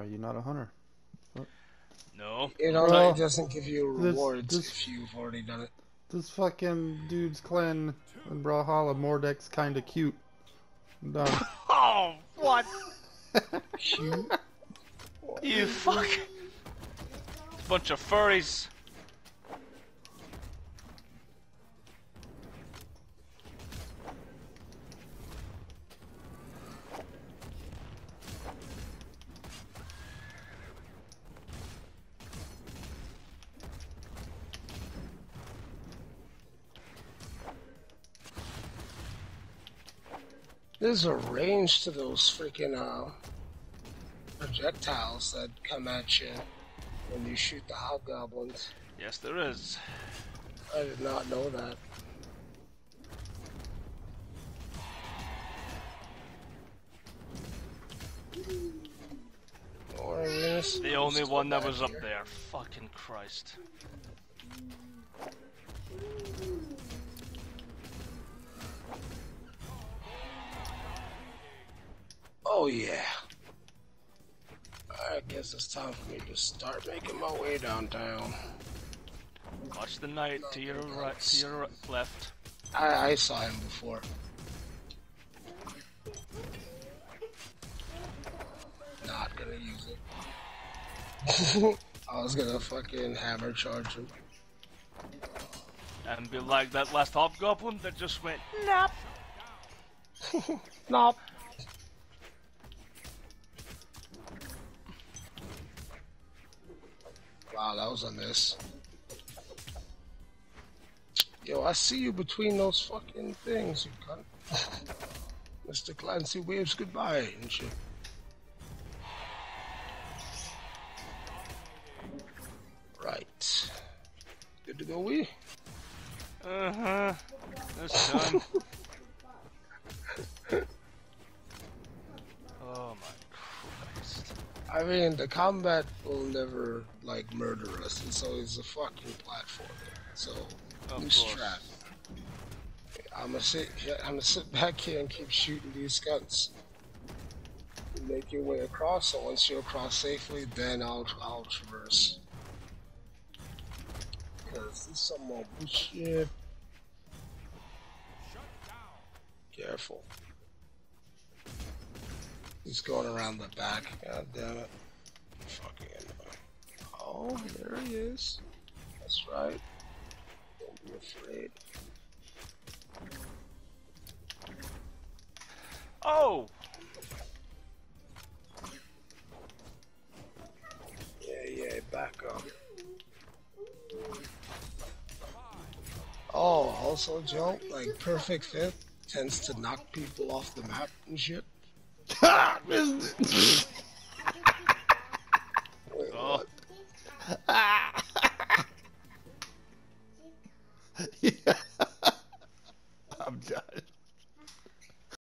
Are you not a hunter? No. It only Well, doesn't give you this- rewards this- if you've already done it. This fucking dude's clan in Brawlhalla, Mordek's kinda cute. Done. Oh, what? Cute. You fuck. Bunch of furries. There's a range to those freaking uh, projectiles that come at you when you shoot the hobgoblins. Yes, there is. I did not know that. The only one that was up there. Fucking Christ. Oh yeah. I guess it's time for me to start making my way downtown. Watch the knight to your right, to your left. I, I saw him before. Not gonna use it. I was gonna fucking hammer charge him. And be like that last hobgoblin that just went, Nap. Nope. Wow, that was a miss. Yo, I see you between those fucking things, you cunt. Mr. Clancy waves goodbye and shit. Right. Good to go, we? Uh huh. That's done. I mean, the combat will never, like, murder us. And so it's always a fucking platform. So, Of trap. I'm gonna sit. I'm gonna sit back here and keep shooting these guns. Make your way across. So once you're across safely, then I'll I'll traverse. Cause this is some more bullshit. Careful. He's going around the back. God damn it. Fucking. annoying. Oh, there he is. That's right. Don't be afraid. Oh! Yeah, yeah, back up. Oh, also, Joe, like perfect fit tends to knock people off the map and shit. oh.